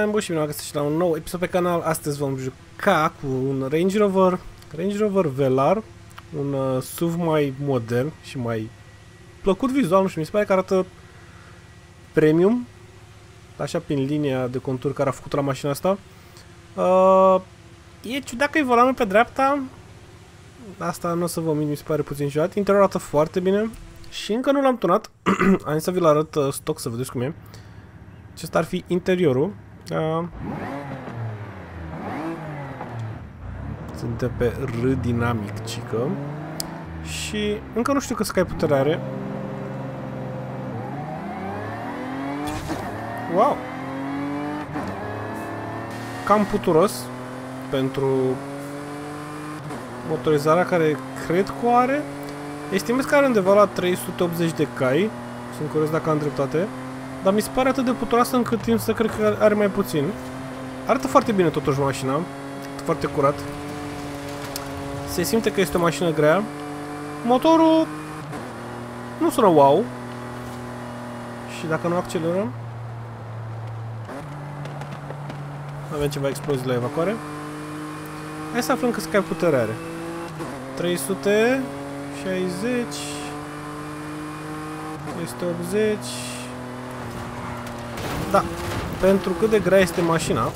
Bun și bine am găsit și la un nou episod pe canal. Astăzi vom juca cu un Range Rover, Range Rover Velar, un uh, SUV mai modern și mai plăcut vizual, nu știu, mi se pare că arată premium, așa prin linia de contur care a făcut la mașina asta. Uh, e ciudat că e volanul pe dreapta, asta nu o să vă mint, mi se pare puțin ciudat. Interiorul arată foarte bine și încă nu l-am tunat, am să vi-l arăt uh, stock să vedeți cum e. Acesta ar fi interiorul. Da. Suntem pe R dinamic, cică. Și încă nu știu cât Sky putere are. Wow! Cam puturos pentru motorizarea care cred că o are. Estimez că are undeva la 380 de cai. Sunt curios dacă am dreptate. Dar mi se pare atât de puturoasă încât timp să cred că are mai puțin. Arată foarte bine totuși mașina. Foarte curat. Se simte că este o mașină grea. Motorul nu sună wow. Și dacă nu accelerăm... Avem ceva explozii la evacuare. Hai să aflăm cât Sky putere are. 360... 380... Da, pentru cât de grea este mașina,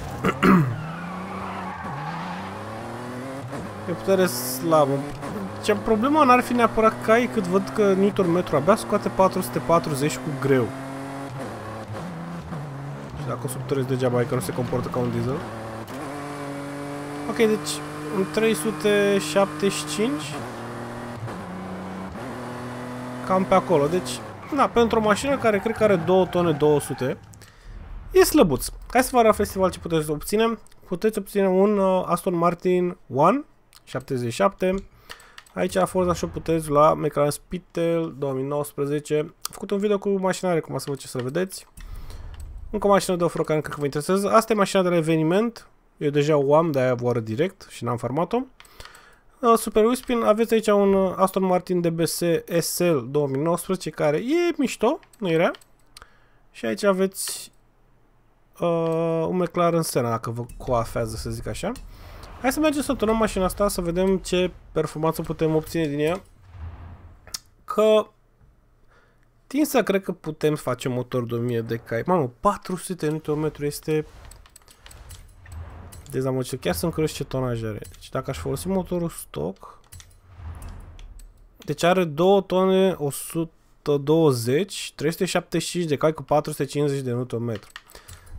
e putere slabă. Ce problema n-ar fi neapărat cai cât văd că Newton metru abia scoate 440 cu greu. Și dacă o subturezi degeaba că nu se comportă ca un diesel. Ok, deci un 375 cam pe acolo. Deci, da, pentru o mașină care cred că are 2 tone 200 E slăbuț. Hai să vă arăt festival ce puteți obține. Puteți obține un uh, Aston Martin One 77. Aici a fost așa puteți la McLaren Speedtail 2019. Am făcut un video cu mașinare, cum să vă ce să vedeți. Încă o mașină de off care încă vă interesează. Asta e mașina de la eveniment. Eu deja o am, de-aia vă arăt direct și n-am farmat-o. Uh, Super Wispin, aveți aici un uh, Aston Martin DBS SL 2019 care e mișto, nu e rea. Și aici aveți uh, un McLaren Senna, dacă vă coafează, să zic așa. Hai să mergem să turnăm mașina asta, să vedem ce performanță putem obține din ea. Că tin să cred că putem face motor de 1000 de cai. Mamă, 400 Nm este dezamăgit. Chiar sunt curios ce tonaj are. Deci dacă aș folosi motorul stock, deci are 2 tone 120, 375 de cai cu 450 de Nm.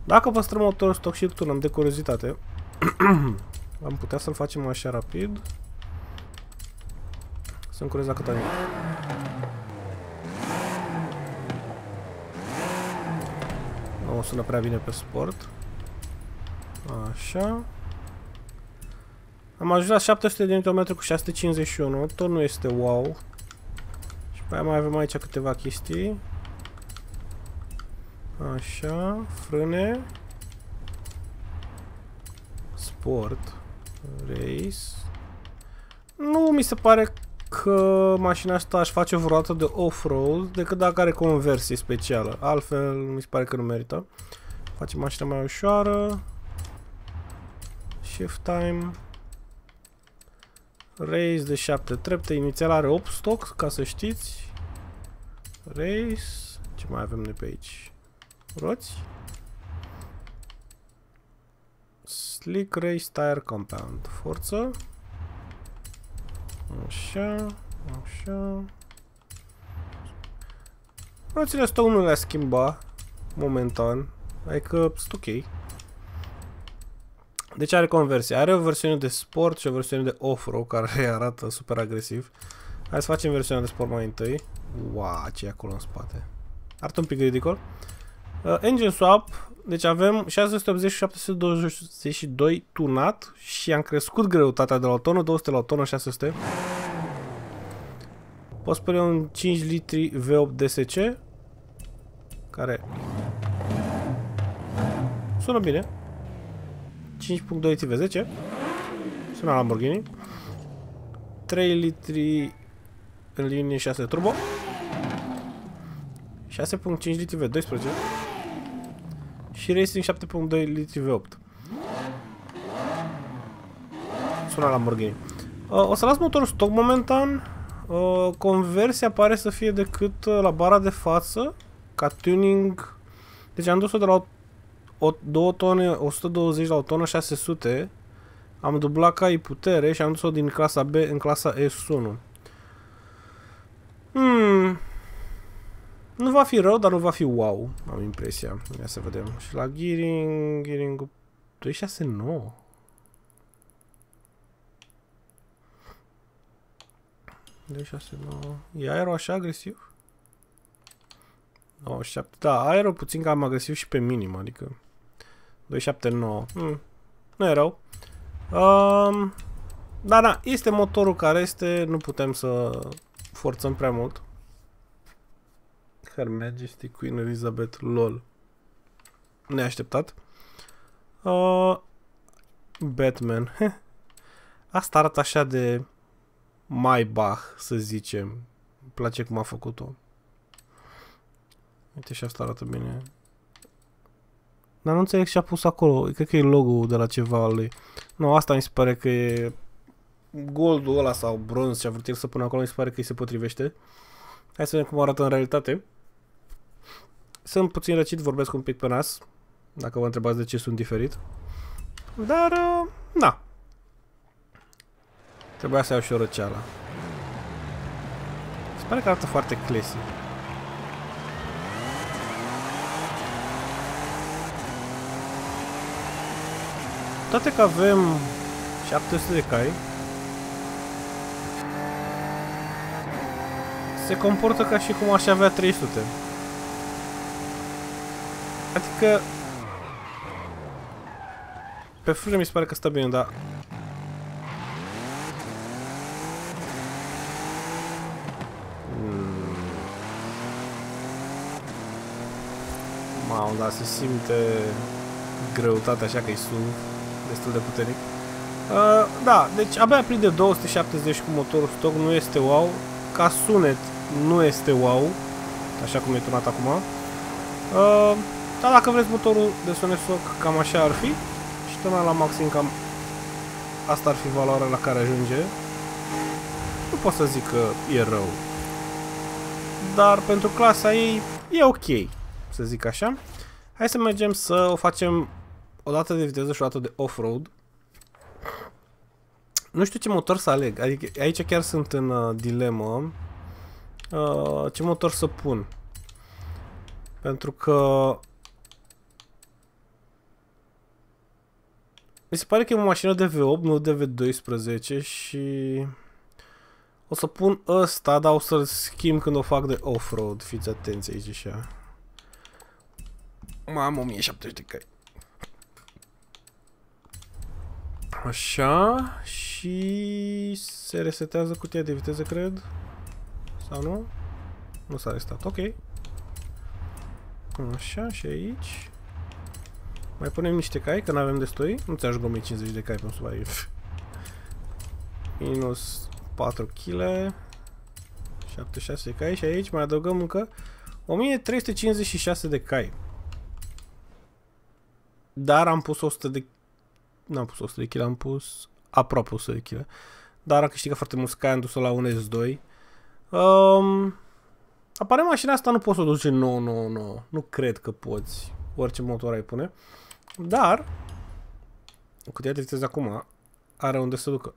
Dacă păstrăm motorul stock și turnăm de curiozitate, am putea să-l facem așa rapid. Sunt curios dacă tare. Nu sună prea bine pe sport. Așa. Am ajuns la 700 de Nm cu 651, tot nu este wow. Și pe aia mai avem aici câteva chestii. Așa, frâne. Sport. Race. Nu mi se pare că mașina asta aș face vreodată de off-road decât dacă are conversie specială. Altfel, mi se pare că nu merită. Facem mașina mai ușoară. Shift time. Race de 7 trepte. Inițial are 8 stock, ca să știți. Race. Ce mai avem noi pe aici? Roți. Slick Race Tire Compound. Forță. Așa. Așa. Roțile astea nu le-a schimba momentan. Adică sunt ok. Deci are conversie. Are o versiune de sport și o versiune de off-road care arată super agresiv. Hai să facem versiunea de sport mai întâi. Wow, ce e acolo în spate. Arată un pic ridicol. Uh, engine swap, deci avem 680 722 tunat și am crescut greutatea de la o tonă, 200 la o tonă, 600. Poți spune un 5 litri V8 DSC care sună bine. 5.2 TV10 sună Lamborghini 3 litri în linie 6 turbo 6.5 litri V12 și Racing 7.2 litri V8. Sună la Lamborghini. Uh, o să las motorul stock momentan. Uh, conversia pare să fie decât uh, la bara de față, ca tuning. Deci am dus-o de la o, o, 2 tone 120 la o tonă 600. Am dublat caii putere și am dus-o din clasa B în clasa S1. Hmm. Nu va fi rău, dar nu va fi wow, am impresia. Ia să vedem. Și la gearing, gearing 269. De 6, 9. E aero așa agresiv? 97. Da, aero puțin cam agresiv și pe minim, adică 279. Hmm. Nu e rău. Um, da, da, este motorul care este, nu putem să forțăm prea mult. Her Majesty Queen Elizabeth, lol. Neașteptat. Uh, Batman. Asta arată așa de Maybach, să zicem. Îmi place cum a făcut-o. Uite și asta arată bine. Dar nu înțeleg ce a pus acolo. Cred că e logo de la ceva al lui. Nu, asta mi se pare că e goldul ăla sau bronz ce a vrut el să pună acolo. Mi se pare că îi se potrivește. Hai să vedem cum arată în realitate. Sunt puțin răcit, vorbesc un pic pe nas. Dacă vă întrebați de ce sunt diferit. Dar, uh, da, Trebuia să iau și o răceală. Se pare că arată foarte classy. Toate că avem 700 de cai, se comportă ca și cum aș avea 300. Adică pe frâne mi se pare că stă bine, dar Mamă, dar se simte greutatea așa că e SUV destul de puternic. Uh, da, deci abia prinde 270 cu motorul stock, nu este wow. Ca sunet nu este wow, așa cum e turnat acum. Uh, dar dacă vreți motorul de sunet stock, cam așa ar fi. Și turnat la maxim cam asta ar fi valoarea la care ajunge. Nu pot să zic că e rău. Dar pentru clasa ei e ok să zic așa. Hai să mergem să o facem o dată de viteză și o dată de off-road. Nu știu ce motor să aleg, adică aici chiar sunt în uh, dilemă uh, ce motor să pun. Pentru că mi se pare că e o mașină de V8, nu de V12 și o să pun ăsta, dar o să-l schimb când o fac de off-road. Fiți atenți aici așa. Mamă, 1070 de cai. Așa, și se resetează cutia de viteză, cred. Sau nu? Nu s-a restat, ok. Așa, și aici. Mai punem niște cai, că nu avem destui. Nu ți-aș 1050 de cai pe un Minus 4 kg. 76 de cai și aici mai adăugăm încă 1356 de cai. Dar am pus 100 de... Nu am pus 100 de kg, am pus aproape 100 de kg. Dar am câștigat foarte mult Sky, am dus-o la un S2. Um, apare mașina asta nu poți să o duci în 999. Nu cred că poți. Orice motor ai pune. Dar, cutia de viteză acum are unde să ducă.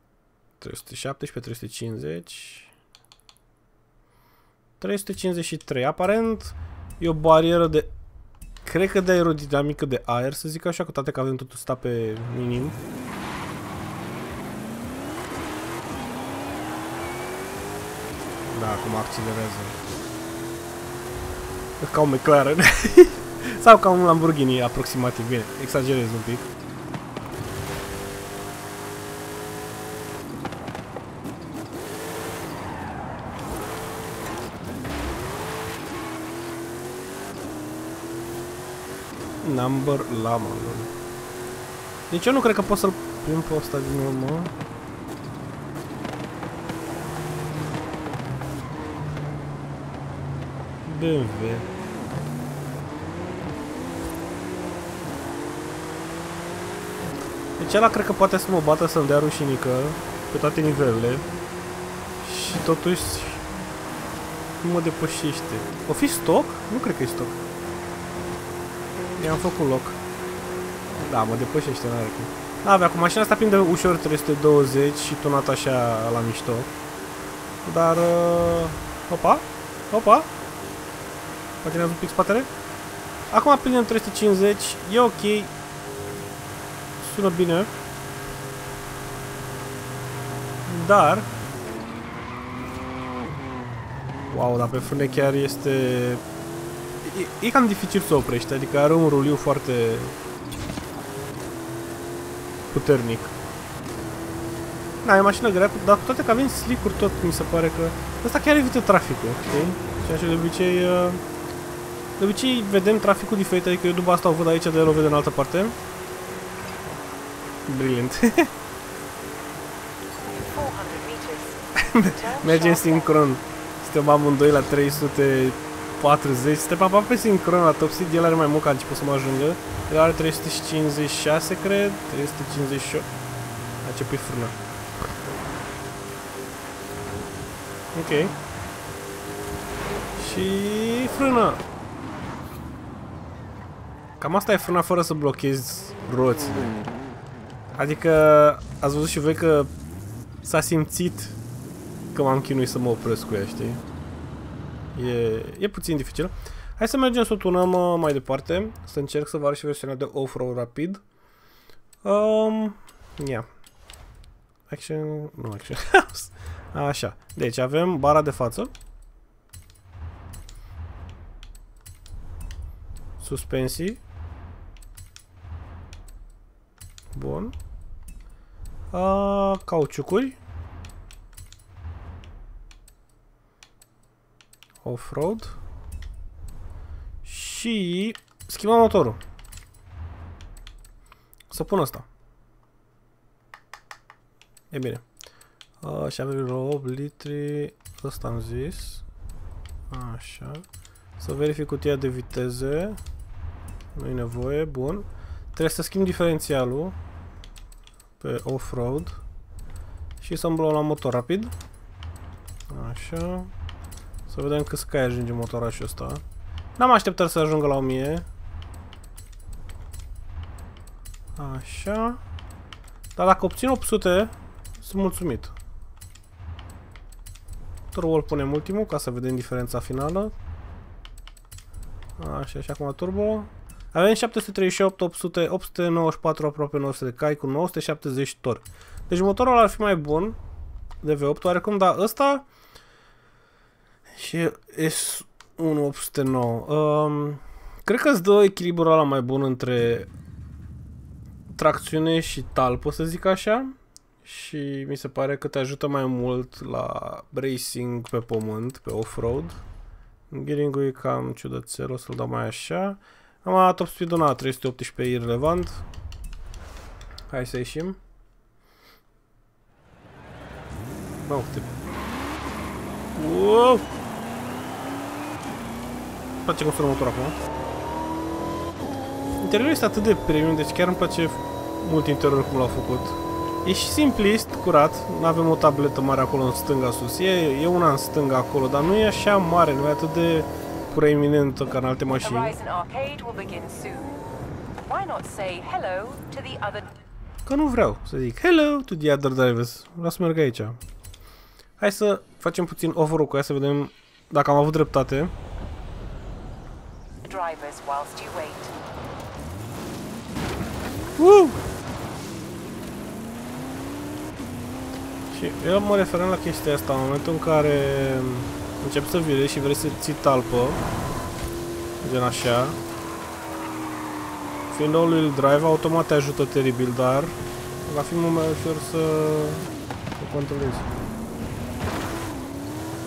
317, 350... 353. Aparent e o barieră de Cred că de aerodinamică de aer, să zic așa, cu toate că avem totul sta pe minim. Da, acum accelerează. Ca un McLaren. Sau ca un Lamborghini, aproximativ. Bine, exagerez un pic. Number Lama, lor. Deci eu nu cred că pot să-l prim pe ăsta din urmă. BMW. Deci ăla cred că poate să mă bată să-mi dea rușinică pe toate nivelele. Și totuși nu mă depășește. O fi stoc? Nu cred că e stoc. I-am făcut loc. Da, mă depășește, n-are cum. Da, avea cu mașina asta prinde ușor 320 și tunat așa la mișto. Dar... Uh, opa! Opa! Patinează un pic spatele. Acum prindem 350, e ok. Sună bine. Dar... Wow, dar pe frâne chiar este... E, e cam dificil să oprești, adică are un ruliu foarte puternic. Da, e o mașină grea, dar cu toate că avem slick tot, mi se pare că... Asta chiar evită traficul, știi? Ceea ce de obicei... Uh, de obicei vedem traficul diferit, adică eu după asta o văd aici, de el o văd în altă parte. Brilliant. Mergem sincron. Suntem amândoi la 340. Suntem aproape sincron la top seed. El are mai mult ca a început să mă ajungă. El are 356, cred. 358. A început frână. Ok. Și frână. Cam asta e frâna fără să blochezi roțile. Adică ați văzut și voi că s-a simțit că m-am chinuit să mă opresc cu ea, știi? E, e puțin dificil. Hai să mergem să o tunăm uh, mai departe. Să încerc să vă arăt și versiunea de off-road rapid. Um, yeah. Action... Nu, action. Așa. Deci avem bara de față. Suspensii. Bun. Uh, cauciucuri. Off-road. Și schimbăm motorul. Să pun asta. E bine. Uh, și avem 8 litri. Ăsta am zis. Așa. Să verific cutia de viteze. Nu e nevoie. Bun. Trebuie să schimb diferențialul pe off-road și să îmblăm la motor rapid. Așa. Să vedem cât cai ajunge motorașul ăsta. N-am așteptat să ajungă la 1000. Așa. Dar dacă obțin 800, sunt mulțumit. Turbo îl punem ultimul ca să vedem diferența finală. Așa, și acum turbo. Avem 738, 800, 894, aproape 900 de cai cu 970 tor. Deci motorul ar fi mai bun de V8 oarecum, dar ăsta și S1809. Um, cred că îți dă echilibrul ăla mai bun între tracțiune și talpă, să zic așa. Și mi se pare că te ajută mai mult la racing pe pământ, pe off-road. Gearing-ul e cam ciudățel, o să-l dau mai așa. Am top speed-ul na 318 irrelevant. Hai să ieșim. Bă, uite. Wow! Îmi place cum sună motorul acum. Interiorul este atât de premium, deci chiar îmi place mult interiorul cum l-au făcut. E și simplist, curat, nu avem o tabletă mare acolo în stânga sus. E, e una în stânga acolo, dar nu e așa mare, nu e atât de proeminentă ca în alte mașini. Că nu vreau să zic hello to the other drivers. Vreau să merg aici. Hai să facem puțin over cu ea să vedem dacă am avut dreptate. Uh! Și eu mă referam la chestia asta în momentul în care Încep să virezi și vrei să ții talpă. Gen așa. Fiind all-wheel drive, automat te ajută teribil, dar va fi mult mai ușor să, să controlezi.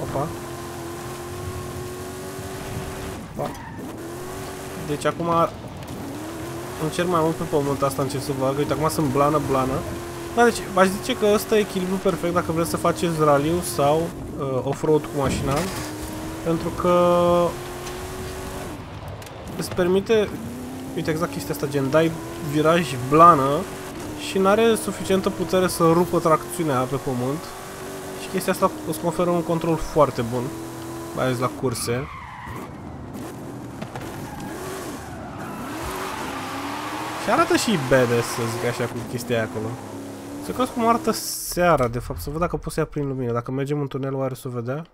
Opa. Ba. Deci acum încerc mai mult pe pământ asta încep să vag. Uite, acum sunt blană, blană. Da, deci v-aș zice că ăsta e echilibru perfect dacă vreți să faceți raliu sau uh, off-road cu mașina. Pentru că îți permite, uite exact chestia asta, gen dai viraj blană și nu are suficientă putere să rupă tracțiunea pe pământ. Și chestia asta îți conferă un control foarte bun, mai ales la curse. Și arată și badass, să zic așa, cu chestia aia acolo. Să caz cum arată seara, de fapt, să văd dacă pot să ia prin lumină. Dacă mergem în tunel, oare să o vedea?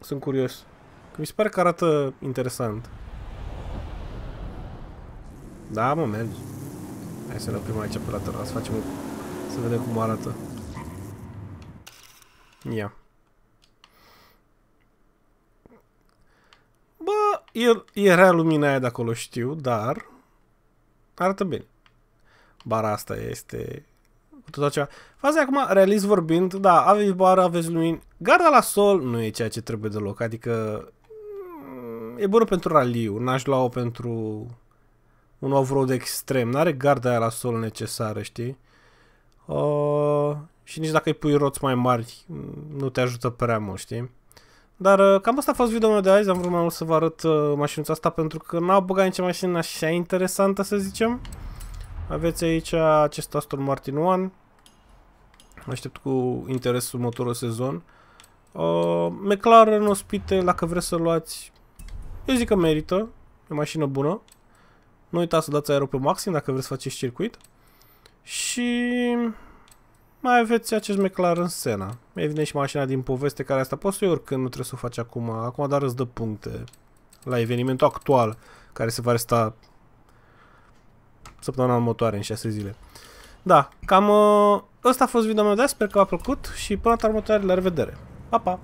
Sunt curios. Că mi se pare că arată interesant. Da, mă, mergi. Hai să ne oprim aici pe lateral, să facem Să vedem cum arată. Ia. Bă, e, e rea lumina aia de acolo, știu, dar arată bine. Bara asta este cu tot ceva. Faza acum, realist vorbind, da, aveți bară, aveți lumini. Garda la sol nu e ceea ce trebuie deloc, adică mm, e bună pentru raliu, n-aș lua-o pentru un off-road extrem. N-are garda aia la sol necesară, știi? Uh, și nici dacă îi pui roți mai mari, nu te ajută prea mult, știi? Dar uh, cam asta a fost videoul meu de azi, am vrut mai mult să vă arăt uh, mașinuța asta pentru că n-a băgat nicio mașină așa interesantă, să zicem. Aveți aici acest Aston Martin One. Aștept cu interes următorul sezon. Uh, McLaren Ospite, dacă vreți să luați, eu zic că merită. E o mașină bună. Nu uitați să dați aerul pe maxim dacă vreți să faceți circuit. Și mai aveți acest McLaren Senna. Evident și mașina din poveste care asta poți să iei oricând, nu trebuie să o faci acum. Acum doar îți dă puncte la evenimentul actual care se va resta săptămâna următoare, în 6 zile. Da, cam uh, ăsta a fost videoul meu de azi, sper că v-a plăcut și până data următoare, la revedere! Pa, pa!